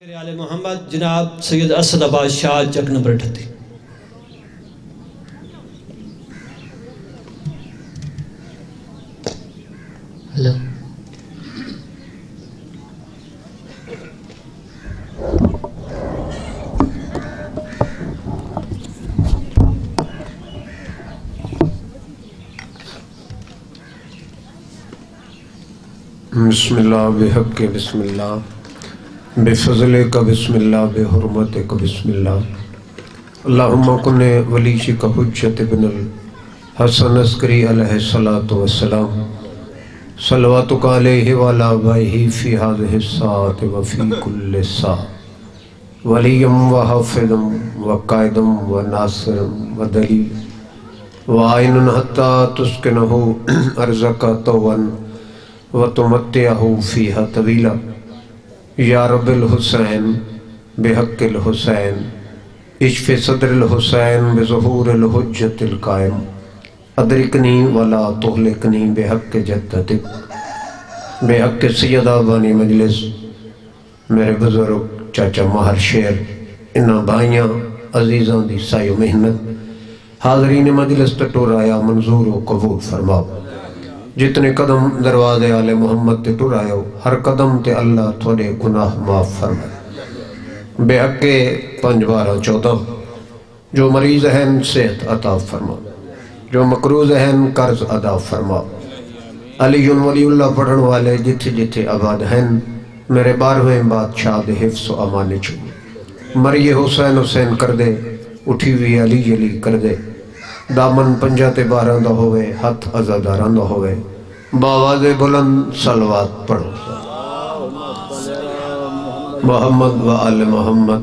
میرے آل محمد جناب سید اسد آباد شاہ چک نمبر اٹھتی ہلو۔ بسم اللہ بحق بسم اللہ۔ بے بفضل کا بسم اللہ بحرمت کا بسم اللہ۔ اللہم کن ولیشی کا حجت ابن الحسن عسکری علیہ السلام صلواتک علیہ والا بائیہی فی حاضح الساعت وفی کل سا ولیم و حافظم و قائدم و ناصرم و دلیل۔ و آئین حتی تسکنہو ارزکا توان وَتُمَتِّعَهُ فِيهَا طَوِيلًا یا رب الحسین، بحق الحسین اشف صدر الحسین، بظہور الحجت القائم، ادرکنی ولا تغلقنی بحق جدتک بحق سیدہ بانی مجلس، میرے بزرگ، چاچا مہر شیر انہا بھائیاں، عزیزاں دی سائیو محنت، حاضرین مجلس تٹور آیا منظور و قبول فرماؤ۔ جتنے قدم دروازے آل محمد تے ٹر آئے ہو ہر قدم تے اللہ تھوڑے گناہ معاف فرمائے۔ بے حق کے پنج بارہ چودہ، جو مریض ہیں صحت عطا فرما۔ جو مقروض ہیں قرض ادا فرما۔ علی ولی اللہ پڑھن والے جتھے جتھے آباد ہیں، میرے بارویں بادشاہ دے حفظ و امان چھو مری حسین حسین کر دے، اٹھی ہوئی علی علی کر دے۔ دامن پنجاتے باران دا ہوئے ہتھ ازاداران دا ہوئے باواز بلند سلوات پڑھو۔ محمد و آل محمد۔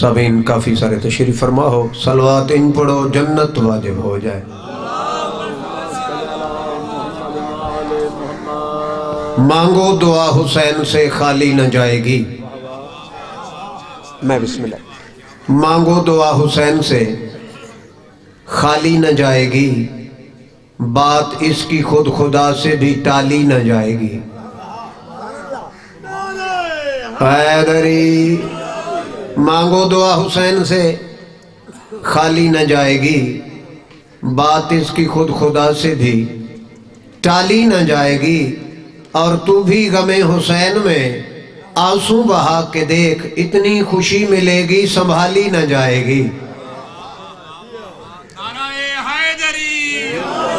سبین کافی سارے تشریف فرما ہو۔ سلوات ان پڑھو جنت واجب ہو جائے۔ مانگو دعا حسین سے خالی نہ جائے گی۔ میں بسم اللہ۔ مانگو دعا حسین سے خالی نہ جائے گی۔ بات اس کی خود خدا سے بھی ٹالی نہ جائے گی۔ حیدری، مانگو دعا حسین سے۔ خالی نہ جائے گی۔ بات اس کی خود خدا سے بھی ٹالی نہ جائے گی۔ اور تو بھی غم حسین میں آنسو بہا کے دیکھ، اتنی خوشی ملے گی، سنبھالی نہ جائے گی۔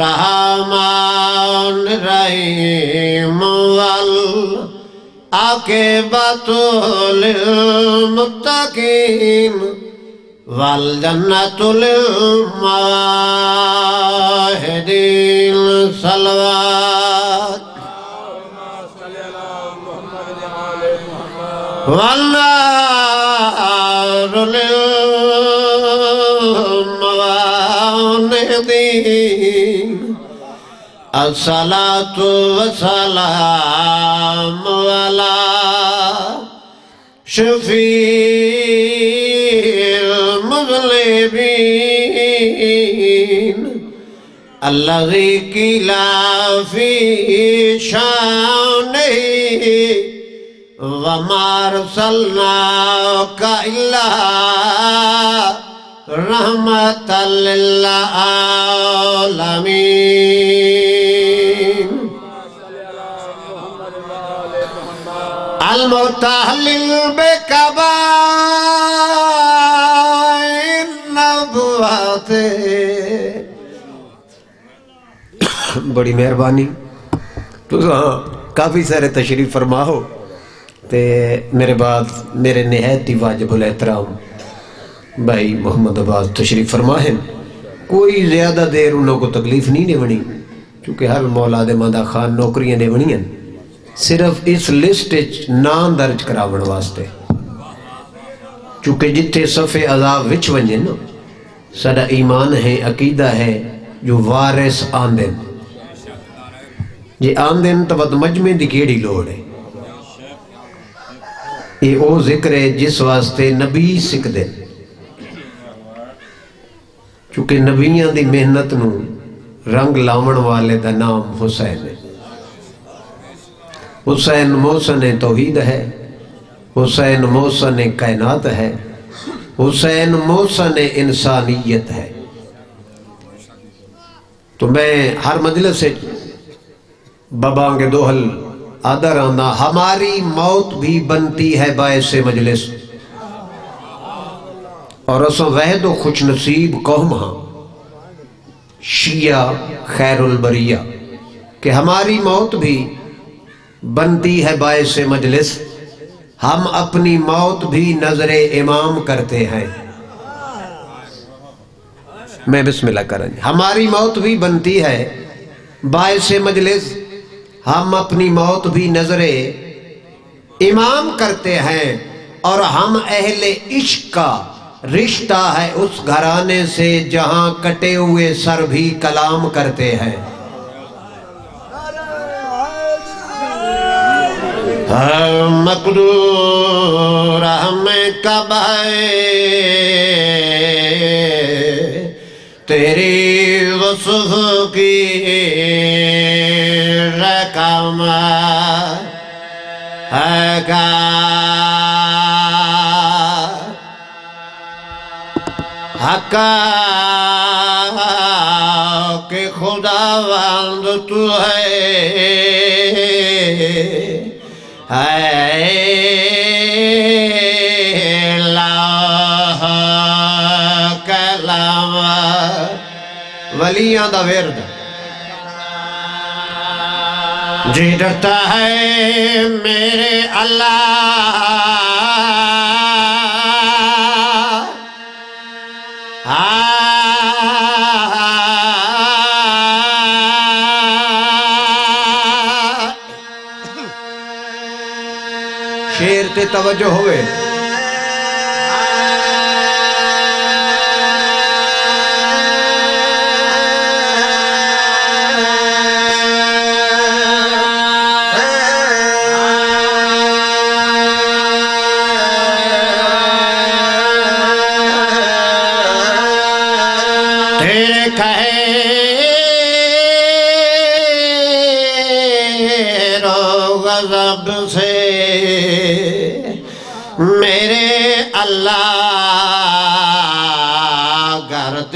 রহমান রহিম আল আকিবাতুল মুত্তাকিন ওয়াল জান্নাতুল মাহদিন সালাওয়াত। ওয়াল নারুল মাওনিদিন الصلاة والسلام على شفيع المذنبين الذي كلا في شأنه وما أرسلناك إلا رحمة للعالمين. المتهلل بكبائر النبوات بڑی مہربانی۔ تو کافی سارے تشریف فرما ہو تے میرے بعد میرے نہایت ہی واجب الاحترام۔ بھائی محمد عباس تشریف فرما ہیں کوئی زیادہ دیر انہوں کو تکلیف نہیں دے بنی چونکہ ہر مولا دے مادہ خان نوکریاں دے بنی ہیں صرف اس لسٹ نام درج کراون واسطے۔ چونکہ جتھے صفے عذاب وچ ونجے نا سڈا ایمان ہے، عقیدہ ہے، جو وارث آندن۔ جی آندن تو ود مجمع دی کیڑی لوڑ ہے۔ یہ او ذکر ہے جس واسطے نبی سکھ دے چونکہ نبیاں دی محنت نو رنگ لاون والے دا نام حسین ہے۔ حسین موسن توحید ہے۔ حسین موسن کائنات ہے۔ حسین موسن انسانیت ہے۔ تو میں ہر مجلس سے بابا کے دوہل آدھر آنا ہماری موت بھی بنتی ہے باعث مجلس۔ اور اسو وحد و خوش نصیب قوم ہاں۔ شیعہ خیر البریہ، کہ ہماری موت بھی بنتی ہے باعث مجلس۔ ہم اپنی موت بھی نظر امام کرتے ہیں۔ میں بسم اللہ کریں ہماری موت بھی بنتی ہے۔ باعث مجلس۔ ہم اپنی موت بھی نظر امام کرتے ہیں۔ اور ہم اہل عشق کا رشتہ ہے۔ اس گھرانے سے جہاں کٹے ہوئے سر بھی کلام کرتے ہیں۔ مقدور ہمیں کب ہے تیری وصف کی رقم ہے کا حقا کہ خدا وند تو ہے کلام ولیاں دا ورد جی ڈرتا ہے میرے اللہ تے توجہ ہوئے۔ غضب سے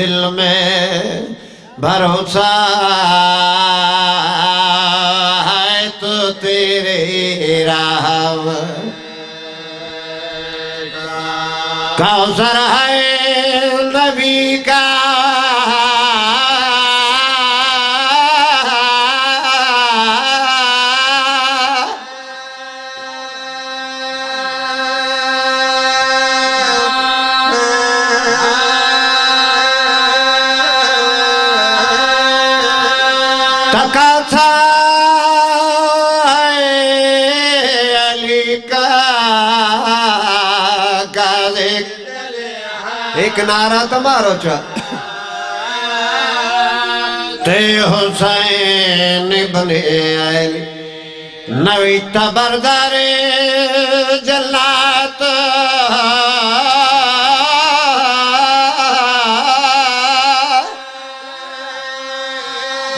دل میں بھروسہ ہے تو تیرے راہ کوثر ہے ایک نعرہ تمہارو چا۔ تے حسین ابن علی نوی تبردار جلات۔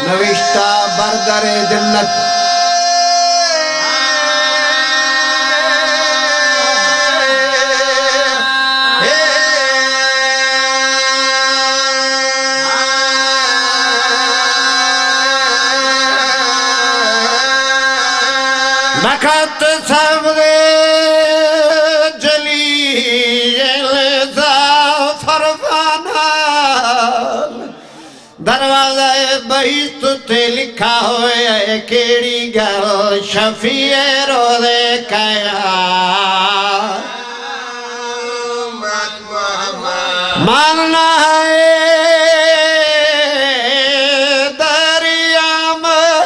نوشتہ بردر جنت بہیت تے لکھا ہوئے ہے کیڑی گل شفیع روزے قیام ماننا ہے دریا میں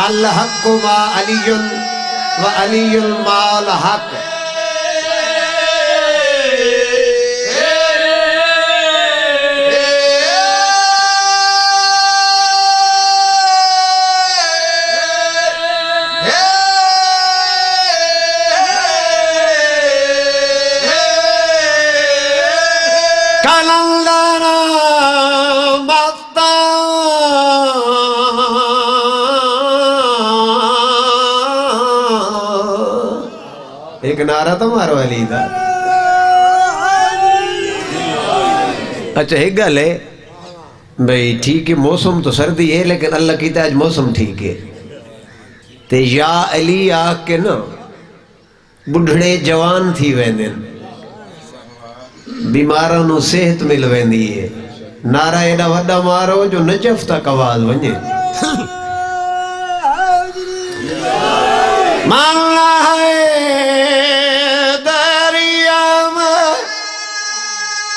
الحق ما علی و علی ایک نعرہ تو مارو علی دا۔ اچھا ایک گل ہے۔ بھئی ٹھیک ہے، موسم تو سردی ہے، لیکن اللہ کہتا ہے آج موسم ٹھیک ہے۔ تے یا علی آکھ کے نا بڑھڑے جوان تھی ویندن۔ بیماروں نو صحت مل ویندی ہے نعرہ ایڈا وڈا مارو جو نجف تک آواز ونجے مانا ہے دریا میں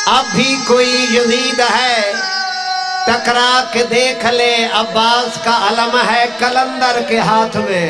ابھی کوئی یزید ہے ٹکرا کے دیکھ لے عباس کا علم ہے کلندر کے ہاتھ میں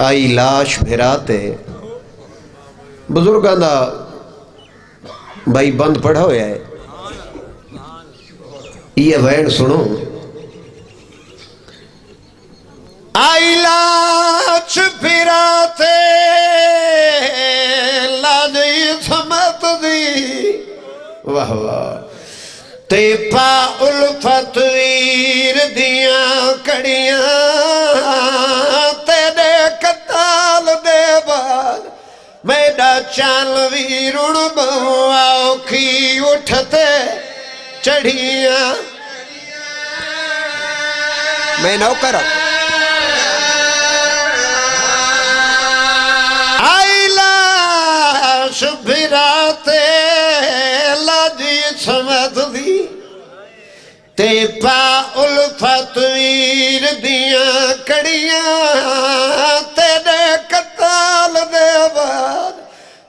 آئی لاش بھراتے بزرگاں دا بھائی بند پڑھا ہویا ہے یہ وین سنو آئی لاش بھراتے لاجی سمت دی واہ واہ تے پا الفت ویر دیاں کڑیاں تیرے میڈا چال ویرن بہوا اوکھی اٹھتے چڑھیاں میں نو کرا آئی لاش بھراتے لاجی سمت دی تے پا الفت ویر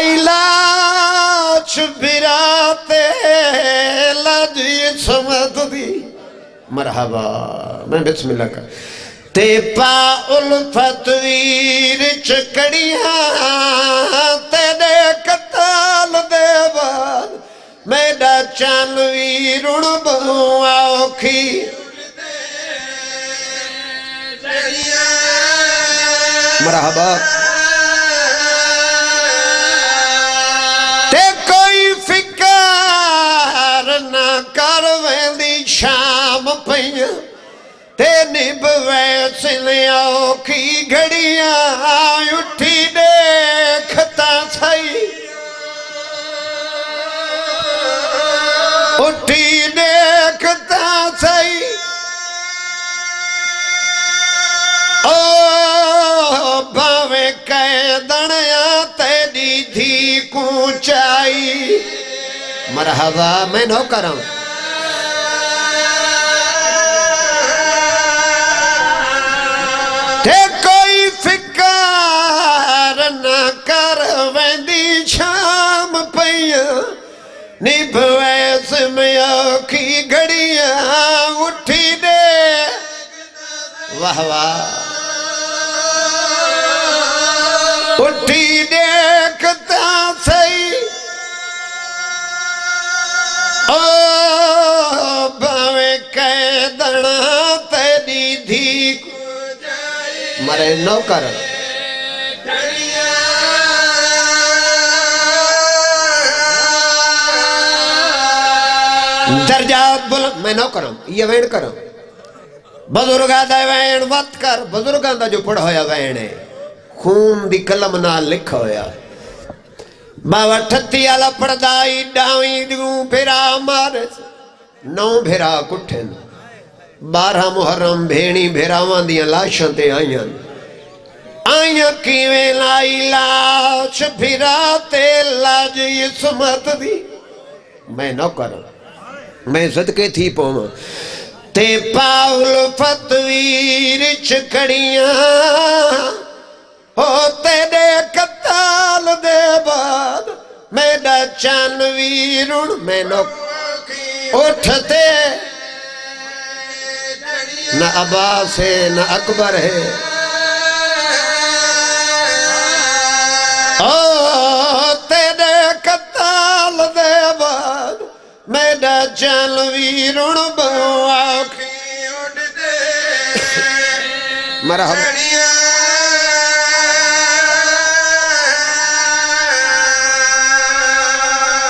ہاتھ تا بندن واتا لجی سمت دی۔ مرحبا، میں بسم اللہ کا۔ تے پا الفت ویر چکڑیاں تیرے کتال دے بعد میڈا چال ویرن بہوا اوکھی مرحبا۔ تے نب ویسے اوکھی گھڑیاں اٹھی دیکھتا سائی اٹھی دیکھتا سائی او بھاوے کہہ دنیا تیری دھی کونچائی مرحبا میں نو کروں گھڑیاں نیب سمیوں کی گھڑیاں اٹھی دے۔ واہ واہ۔ او نوکر۔ درجات بلند میں نو کروں یہ وین کروں بزرگاں دا وین مت کر، بزرگاں دا جو پڑھ ہویا وین ہے، خون دی کلم نہ لکھا ہویا۔ باوا ٹھتی آلا پڑھدائی ڈاویں دیوں پھرا مارس نو بھیرا کٹھن۔ بارہ محرم بھینی بھیراوان دیاں لاشاں تے آئیاں۔ آئیاں کیویں لائی لاش پھرا تے لاج اسمت دی۔ میں نو کروں میں صدقے تھی پوما تے پاول فتویر چکڑیاں ہوتے دے کتال دے بعد میڈا چانویرون میں نو اٹھتے۔ نہ عباس ہے، نہ اکبر ہے۔ ہوتے میڈا چانویرون بہو مرحبا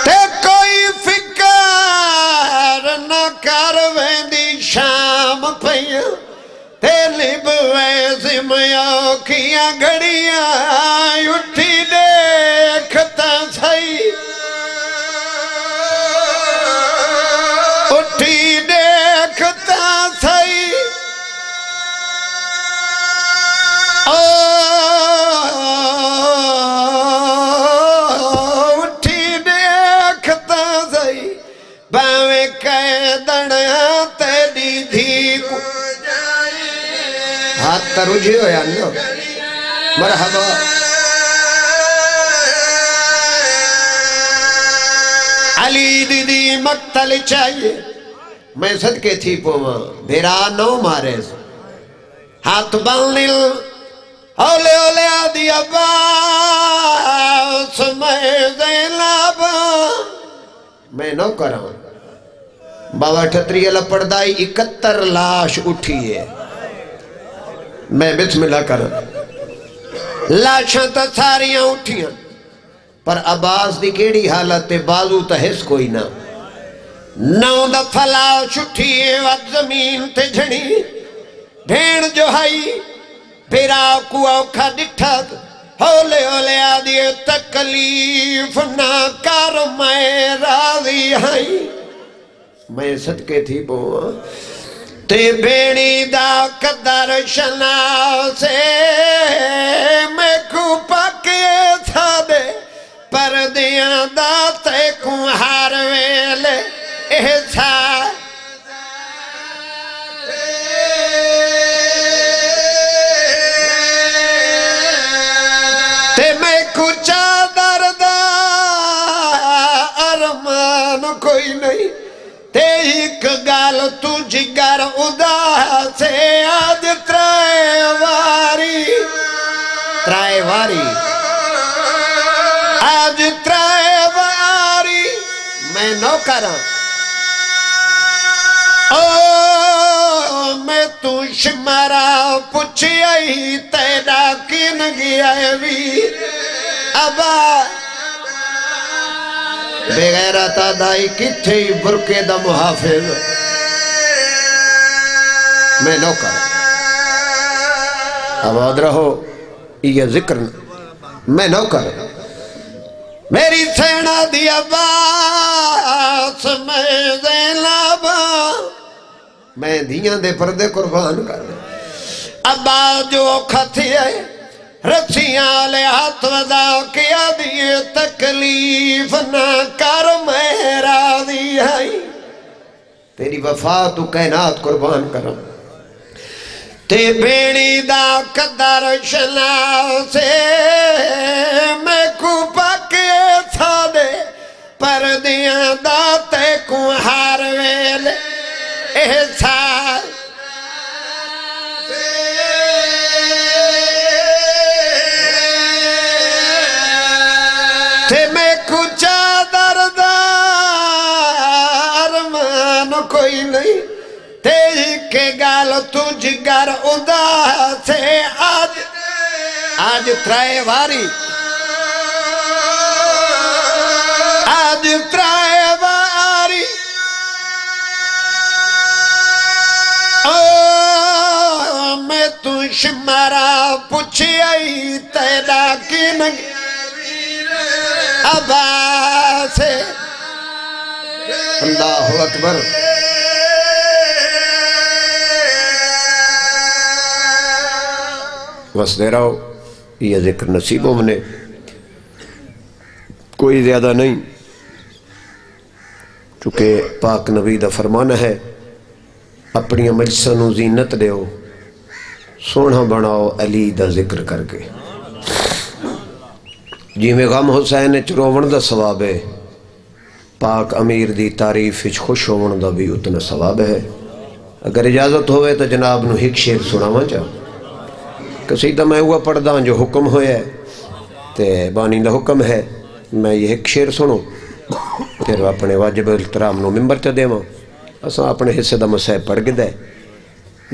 تے کوئی فکر نہ باویں کہہ تیری دھی کو ہاتھ ترجھے ہویا نو مرحبا علی دیدی مقتل چاہیے میں صدقے تھی پوما بھیرا نو مارے سے ہاتھ بلنل اولے اولے آدھی عباس میں زینب میں نو کراں بابا ٹھتری اللہ پردائی اکتر لاش اٹھی ہے۔ میں بسم اللہ کراں لاشاں تا ساریاں اٹھیاں پر عباس دی کیڑی حالت بازو تا حس کوئی نہ۔ نو دا فلاش اٹھیے وقت زمین تے جھڑی۔ بھین جو ہائی پھرا کو اوکھا ڈٹھا۔ ہولے ہولے آدھیے تکلیف نہ کر، میں راضی ہائی۔ میں صدقے تھی بوا تے بینی دا قدر شنا سے میں کو پکے تھا دے پر دیاں دا تے کو ہار ویلے احساس تے میں کچا درد ارمان کوئی نہیں تے ایک گال تو جگر ادا سے آج ترائے واری ترائے واری آج ترائے واری میں نو کراں او میں تو شمارا پوچھی آئی تیرا کن گیا کتھے ہی برکے دا محافظ۔ میں نو کر آباد رہو، یہ ذکر میں نو کر میری سینہ دی عباس، میں زینب۔ میں دیاں دے پردے قربان کر۔ ابا جو کھتی ہے رسیاں لے ہاتھ ودا کیا دیئے تکلیف نہ کر میں راضی ہے تیری وفا تو کائنات قربان کرم تے بیڑی دا قدر شنا سے میں کو پکے تھا دے پر دیاں دا تے کو ہار ویل احساس کوئی نہیں۔ تے کے گال تجھ گر ادا سے آج۔ آج ترائے واری۔ آج ترائے واری۔ او میں تو شمارا پوچھی آئی تیرا کی نگی عباس۔ اللہ اکبر۔ بس دے رہا ہو یہ ذکر نصیبوں میں نے کوئی زیادہ نہیں چونکہ پاک نبی دا فرمانا ہے اپنی مجلسہ نو زینت دیو سونا بناؤ علی دا ذکر کر کے جی میں غم حسین چروون دا ثواب ہے پاک امیر دی تعریف وچ خوش ہون دا بھی اتنا ثواب ہے اگر اجازت ہوئے تو جناب نو ایک شعر سناواں چا قصیدہ میں ہوا پڑھدا جو حکم ہویا ہے، تے بانی دا حکم ہے، میں یہ ایک شعر سنوں، پھر اپنے واجب احترام نو ممبر چا دیواں۔ اساں اپنے حصے دا مسائب پڑھ کے دے۔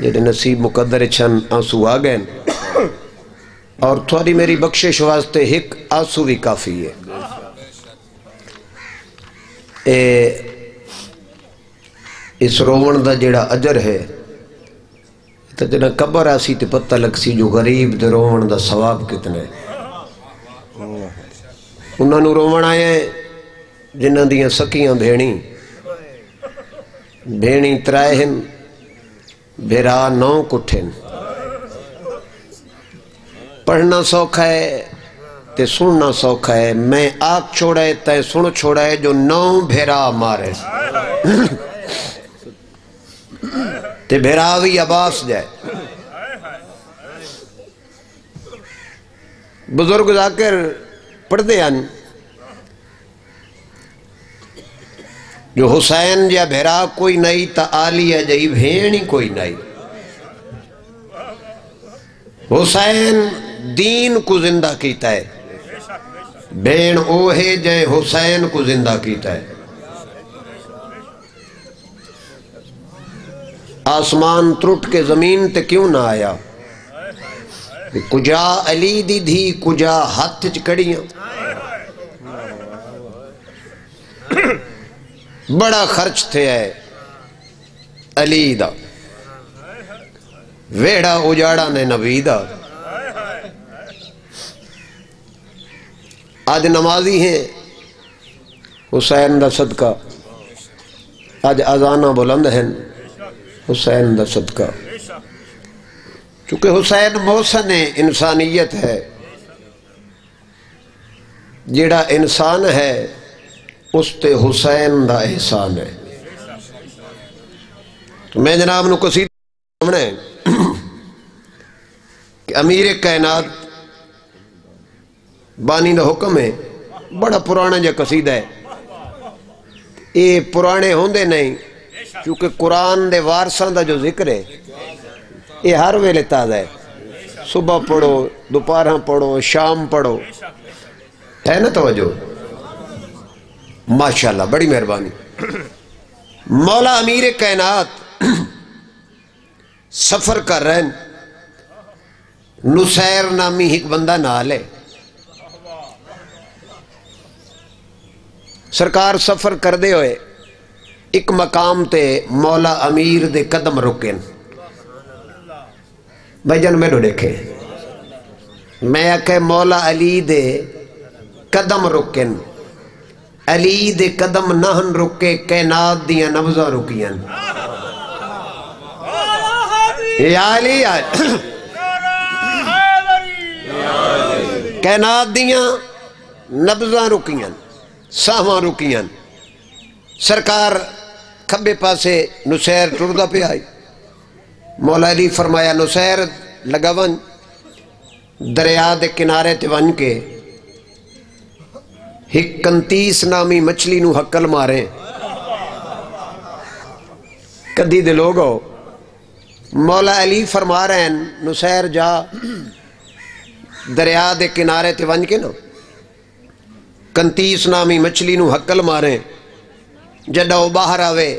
جڑے نصیب مقدر چھن آنسو آ گئے اور تھوڑی میری بخشش واسطے ایک آنسو بھی کافی ہے۔ اے، اس رومن دا جڑا اجر ہے تو جنا قبر آسی تے پتہ لگ سی جو غریب دے رومن دا ثواب کتنے انہاں نو رومن آئے ہیں جنہاں دیاں سکیاں بھیڑی بھیڑی ترائے ہیں بھیرا نو کٹھن پڑھنا سوکھا ہے تے سننا سوکھا ہے۔ میں آگ چھوڑے تے سن چھوڑے جو نو بھیرا مارے۔ تے بھیراوی عباس جائے بزرگ ذاکر پڑھ دے ان جو حسین جا بھیرا کوئی نہیں تا آلی ہے جائی بھینی کوئی نہیں۔ حسین دین کو زندہ کیتا ہے۔ بین اوہے جے حسین کو زندہ کیتا ہے۔ آسمان ترٹ کے زمین تے کیوں نہ آیا؟ کجا علی دی دھی کجا ہاتھ چکڑیاں بڑا خرچ تھے ہے علی دا۔ ویڑا اجاڑا نے نبی دا۔ آج نمازی ہیں۔ حسین دا صدقہ۔ آج ازانہ بلند ہیں۔ حسین دا صدقہ۔ چونکہ حسین موسن انسانیت ہے۔ جیڑا انسان ہے، اس تے حسین دا احسان ہے۔ تو میں جناب نو قصید سامنے کہ امیر کائنات بانی دا حکم ہے۔ بڑا پرانا جا قصیدہ ہے۔ یہ پرانے ہوندے نہیں چونکہ قرآن دے وارسان دا جو ذکر ہے، یہ ہر ویلے تازہ ہے۔ صبح پڑھو دوپہر پڑھو، شام پڑھو۔ ہے نا توجہ؟ ماشاءاللہ، بڑی مہربانی۔ مولا امیر کائنات سفر کر رہے ہیں۔ نسیر نامی ایک بندہ نال ہے۔ سرکار سفر کر دے ہوئے۔ ایک مقام تے مولا امیر دے قدم رکن۔ بھائی جان، میں دیکھے۔ میں آکے مولا علی دے قدم رکن۔ علی دے قدم نہن رکے، کائنات دیاں نبضاں رکیاں۔ یا علی۔ کائنات دیاں نبضاں رکیاں، ساہواں رکیاں۔ سرکار کھبے پاسے نسیر ٹردہ پہ آئی۔ مولا علی فرمایا نسیر لگا ون دریا دے کنارے تے ون کے ہک کنتیس نامی مچھلی نو حکل مارے۔ کدی دے لوگو مولا علی فرما رہے ہیں نسیر جا دریا دے کنارے تے ونج کے نا کنتیس نامی مچھلی نو حکل مارے۔ جڈا وہ باہر آوے،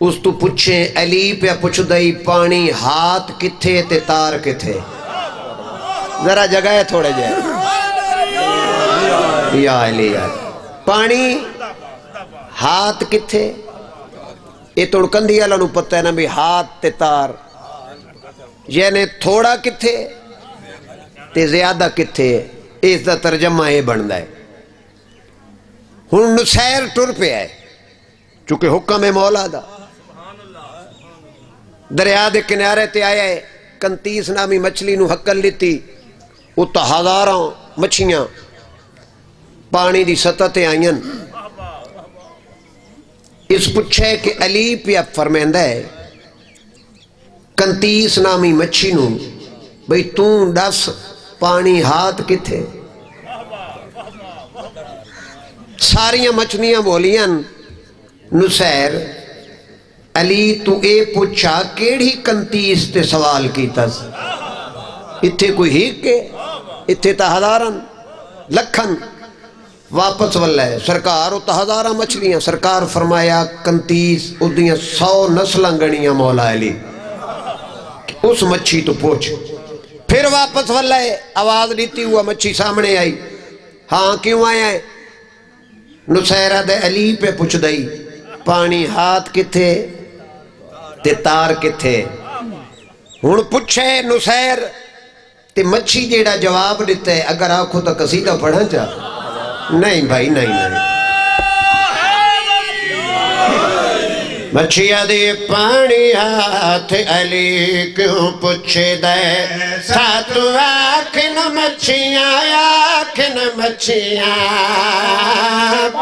اس تو پوچھیں علی پہ پوچھ دئی پانی ہاتھ کتھے تے تار کتھے؟ ذرا جگہ ہے تھوڑے جائے یا علی یا پانی ہاتھ کتھے؟ یہ تڑکندی اللہ نو پتہ ہے نا بھی ہاتھ تے تار۔ یعنی تھوڑا کتھے تے زیادہ کتھے، اس دا ترجمہ یہ بندا ہے۔ ہن نسیر ٹر پہ ہے۔ چونکہ حکم ہے مولا دا۔ دریا دے کنارے تے آیا ہے، کنتیس نامی مچھلی نو حکل لیتی۔ اتہ ہزاراں مچھیاں پانی دی سطح تے آئین اس پچھے کہ علی پہ اب فرمیندہ ہے، کنتیس نامی مچھی نو، بھئی توں ڈس پانی ہاتھ کتھے؟ ساریاں مچھنیاں بولیاں۔ نسیر علی، تو اے پوچھا کیڑی کنتیس تے سوال کی تس اتھے کوئی ہیک کے؟ اتھے تا ہزارن لکھن واپس واللہ ہے سرکار اتھا ہزارہ مچھلیاں۔ سرکار فرمایا، کنتیس ادھیاں سو نسلیں گنیاں مولا علی۔ اس مچھی تو پوچھ۔ پھر واپس واللہ ہے آواز لیتی ہوا مچھی سامنے آئی۔ ہاں کیوں آیا ہے؟ نسیرہ دے علی پہ پوچھ دئی۔ پانی ہاتھ کتھے تے تار کتھے۔ ہن پوچھے نسیر تے مچھی جیڑا جواب دیتا ہے، اگر آنکھو تو قصیدہ پڑھا چاہ نہیں بھائی، نہیں نہیں۔ مچھیا دے پانی ہاتھ علی کیوں پوچھے دے؟ ساتھ آکھن مچھیاں آکھن مچھیاں۔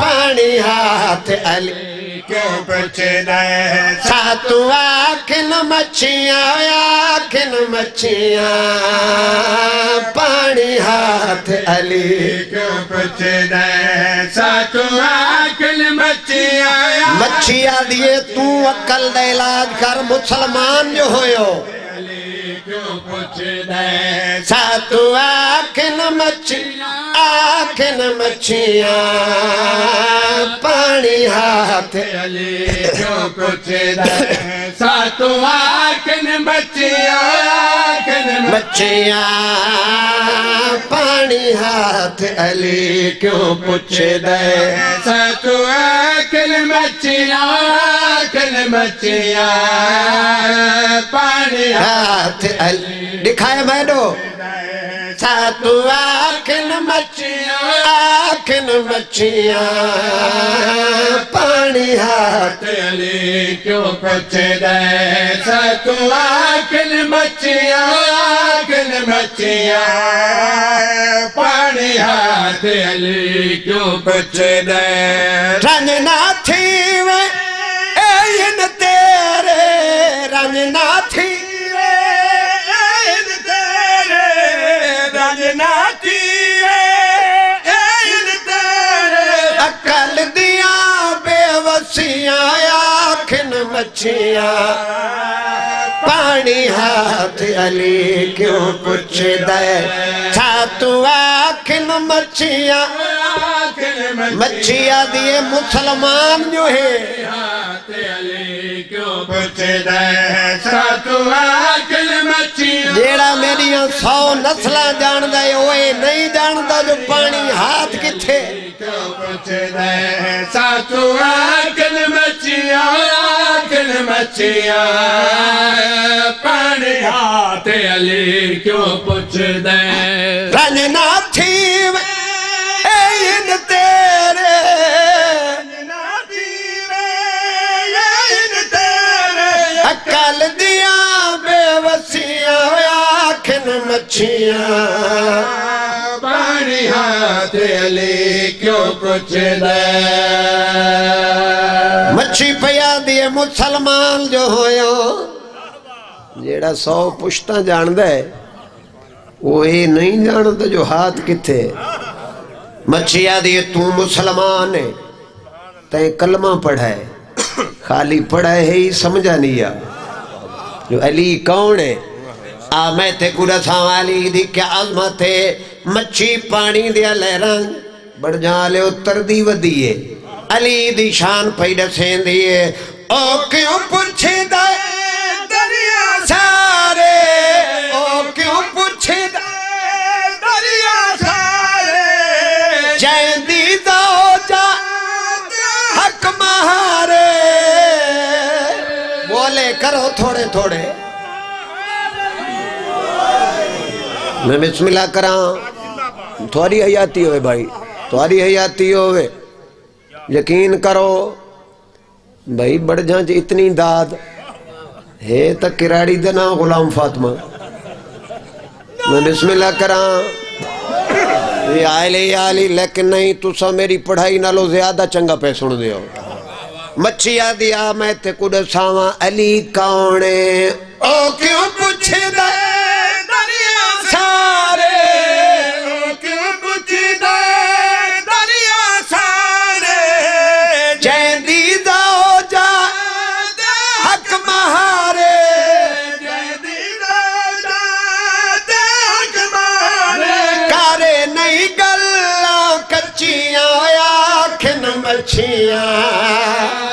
پانی ہاتھ علی۔ کیوں پوچھے دے ساتھ آکھن مچھیاں آکھن مچھیاں پانی ہاتھ علی کیوں پوچھے دے ساتھ آکل مچھیاں مچھیا دیے تو عقل دے علاج کر مسلمان جو ہوئے ہو علی کیوں پوچھے دے ساتھ آکھن مچھیاں آکھن مچھیاں پانی ہاتھ علی کیوں پوچھے دے ساتھ آکل مچھیاں آکل مچھیاں پانی ہاتھ علی کیوں پوچھے دے ساتھ آکل مچھیاں آکل مچھیاں پانی ہاتھ علی دکھائے میں دو ساتھ آکھن مچھیاں آکھن مچھیاں پانی ہاتھ علی کیوں پوچھے دے ساتھ آکل مچھیاں آکل وسیاں آکھن مچھیاں پانی ہاتھ علی کیوں پوچھ دے تھا تو آکھن مچھیاں مچھیاں دیے مسلمان جو ہے ہاتھ علی کیوں پوچھے دے ساتھ آکل مچھیاں جیڑا میریاں سو نسلہ جان دے اوے نہیں جان دا جو پانی ہاتھ کتھے کیوں پوچھے دے ساتھ آکل مچھیاں آکل مچھیاں مچھیاں پانی ہاتھ علی کیوں پوچھے دے مچھی پیا دیے مسلمان جو ہویا جیڑا سو پشتہ جان دے وہ اے نہیں جانتا جو ہاتھ کتھے۔ مچھیا دیے تو مسلمان ہے۔ تین کلمہ پڑھا ہے۔ خالی پڑھا ہے، ہی سمجھا نہیں آ جو علی کون ہے؟ آ میں تے کو دساں دی کیا عظمت ہے مچھی پانی دیا لہران بڑھ جا لے اتر دی ودیے علی دی شان پئی دسیں دیے او کیوں پوچھے دے دریا سارے او کیوں پوچھے دے دریا سارے جین دی دو جا حق مہارے بولے کرو تھوڑے تھوڑے میں بسم اللہ کراں۔ تھوڑی حیاتی ہوئے بھائی، تھوڑی حیاتی ہوئے۔ یقین کرو، بھائی بڑھ جانچ جی اتنی داد۔ ہے تک کراڑی دینا غلام فاطمہ۔ میں بسم اللہ کراں۔ یہ آئلی آئلی لیکن نہیں تو میری پڑھائی نالو زیادہ چنگا پہ سن دیو مچھی آدیا میں تے کڑ ساواں، علی کاؤنے او کیوں پوچھے دے؟ جین دی دو جا حق مہارے۔ جا حق مہارے۔ کارے نہیں گلا کچیاں آکھن مچھیاں پانی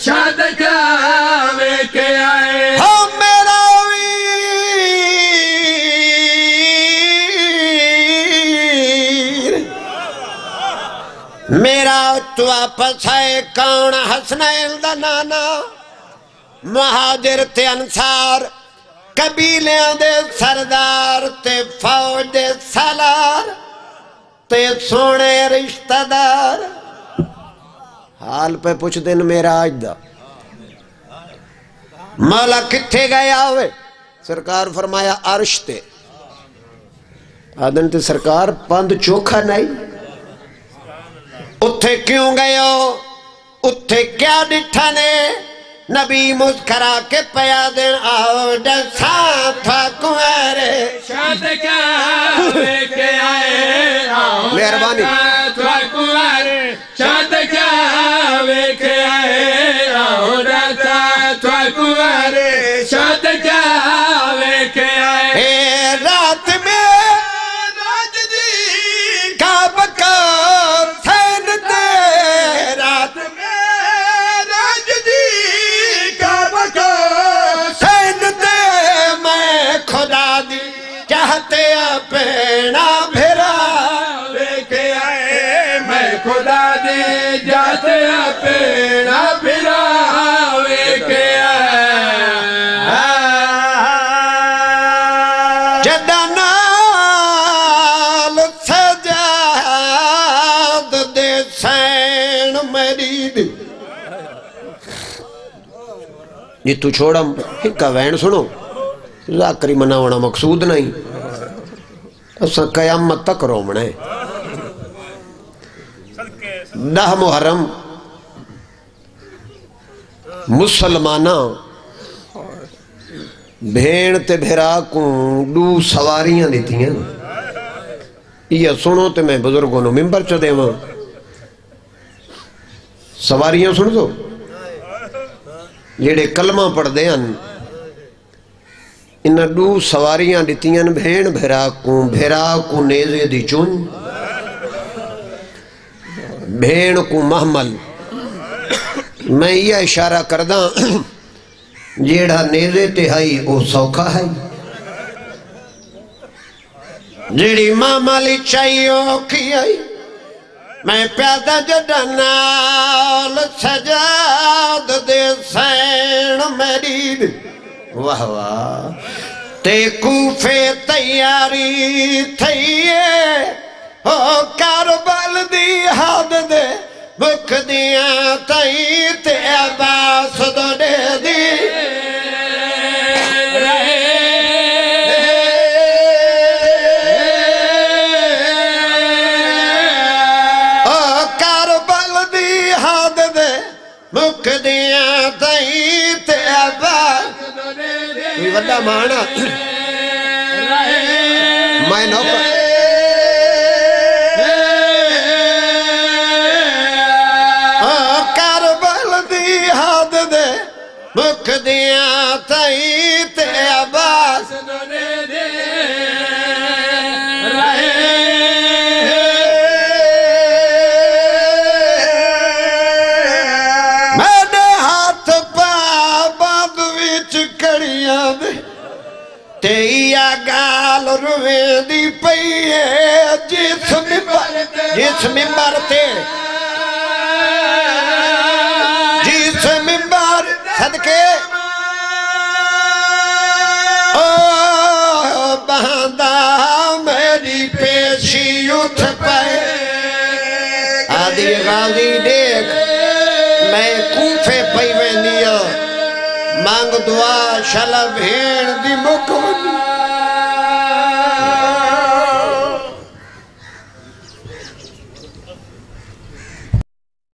شاد کا وے کے آئے ہو میرا ویر میرا تو واپس ہے کون حسنین دا نانا مہاجر تے انسار قبیلیاں دے سردار تے فوج دے سالار تے سونے رشتہ دار۔ حال پہ پوچھ دن میرا آج دا مولا کتھے گیا ہوئے؟ سرکار فرمایا عرش تے۔ آدن تے سرکار پند چوکھا نہیں۔ اتھے کیوں گئے ہو؟ اتھے کیا ڈٹھا نے؟ نبی مسکرا کے پیا دن آؤ ڈساں تھا کنوارے شاد کا وے کے آئے مہربانی۔ شاد کا وے کے آئے شاد جی تو چھوڑم ہکا وین سنو ذاکری مناونا مقصود نہیں اسا قیامت تک رومنا ہے دہ محرم مسلمانہ بھیڑ تے بھیرا کو دو سواریاں دیتی ہیں یہ سنو تے میں بزرگوں نو ممبر چو دے وہاں سواریاں سن دو جیڑے کلمہ پڑھ دے ہیں انہ دو سواریاں دیتی ہیں بھیڑ بھیرا کو بھیرا کو نیزے دی چون بھیڑ کو محمل۔ میں یہ اشارہ کردہ ہاں، جیڑا نیزے تہائی او سوکھا ہے۔ جیڑی ماں مالی چاہیو کی آئی میں پیادہ جڈنال سجاد دے سین میری دے واہ واہ تے کوفے تیاری تھئیے او کاربل دی حد دے بک دیاں تئی تے عباس دو کوئی وڈا مانا میں نوکر گال روے دی پئیے جس ممبر جس ممبر تے جس ممبر صدقے او بہندہ میری پیشی اٹھ پائے آدھی غازی دیکھ، میں کوفے پئی وینیا ہاں۔ مانگ دعا شل بھیڑ